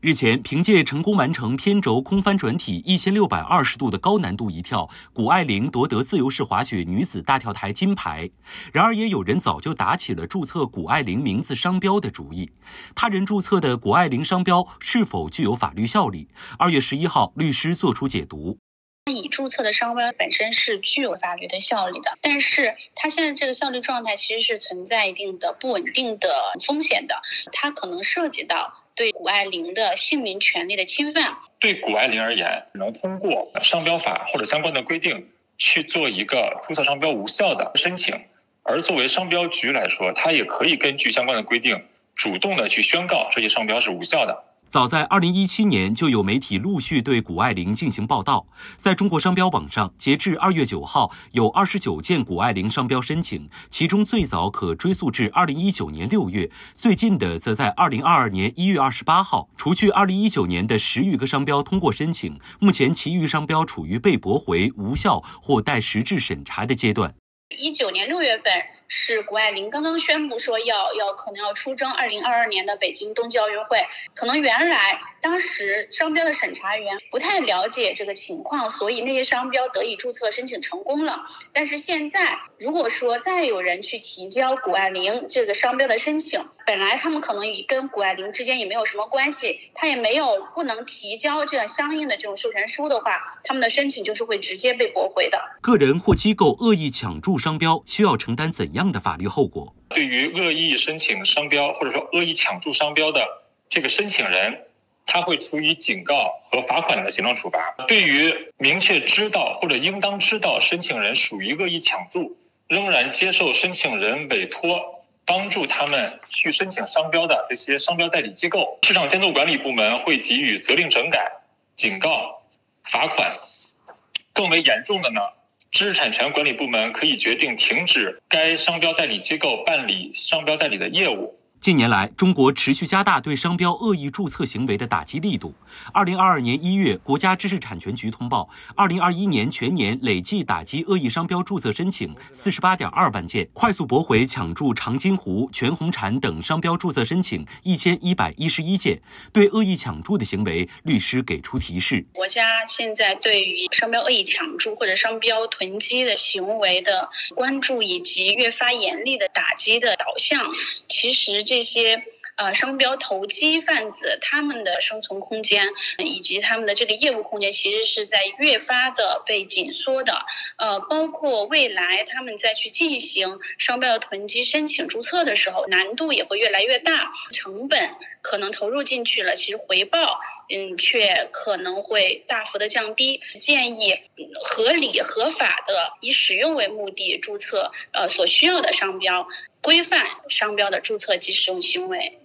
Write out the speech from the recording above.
日前，凭借成功完成偏轴空翻转体一千六百二十度的高难度一跳，谷爱凌夺得自由式滑雪女子大跳台金牌。然而，也有人早就打起了注册谷爱凌名字商标的主意。他人注册的谷爱凌商标是否具有法律效力？二月十一号，律师作出解读。已注册的商标本身是具有法律的效力的，但是它现在这个效力状态其实是存在一定的不稳定的风险的，它可能涉及到。对谷爱凌的姓名权利的侵犯，对谷爱凌而言，只能通过商标法或者相关的规定去做一个注册商标无效的申请，而作为商标局来说，它也可以根据相关的规定，主动的去宣告这些商标是无效的。早在二零一七年，就有媒体陆续对谷爱凌进行报道。在中国商标网上，截至二月九号，有二十九件谷爱凌商标申请，其中最早可追溯至二零一九年六月，最近的则在二零二二年一月二十八号。除去二零一九年的十余个商标通过申请，目前其余商标处于被驳回、无效或待实质审查的阶段。一九年六月份。是谷爱凌刚刚宣布说要要可能要出征二零二二年的北京冬季奥运会，可能原来当时商标的审查员不太了解这个情况，所以那些商标得以注册申请成功了。但是现在如果说再有人去提交谷爱凌这个商标的申请，本来他们可能与跟谷爱凌之间也没有什么关系，他也没有不能提交这样相应的这种授权书的话，他们的申请就是会直接被驳回的。个人或机构恶意抢注商标，需要承担怎样？样的法律后果，对于恶意申请商标或者说恶意抢注商标的这个申请人，他会处以警告和罚款的行政处罚。对于明确知道或者应当知道申请人属于恶意抢注，仍然接受申请人委托帮助他们去申请商标的这些商标代理机构，市场监督管理部门会给予责令整改、警告、罚款。更为严重的呢？知识产权管理部门可以决定停止该商标代理机构办理商标代理的业务。近年来，中国持续加大对商标恶意注册行为的打击力度。二零二二年一月，国家知识产权局通报，二零二一年全年累计打击恶意商标注册申请四十八点二万件，快速驳回抢注长津湖、全红婵等商标注册申请一千一百一十一件。对恶意抢注的行为，律师给出提示：国家现在对于商标恶意抢注或者商标囤积的行为的关注，以及越发严厉的打击的导向，其实。这些呃商标投机贩子，他们的生存空间以及他们的这个业务空间，其实是在越发的被紧缩的。呃，包括未来他们再去进行商标的囤积申请注册的时候，难度也会越来越大，成本可能投入进去了，其实回报嗯却可能会大幅的降低。建议合理合法的以使用为目的注册呃所需要的商标。规范商标的注册及使用行为。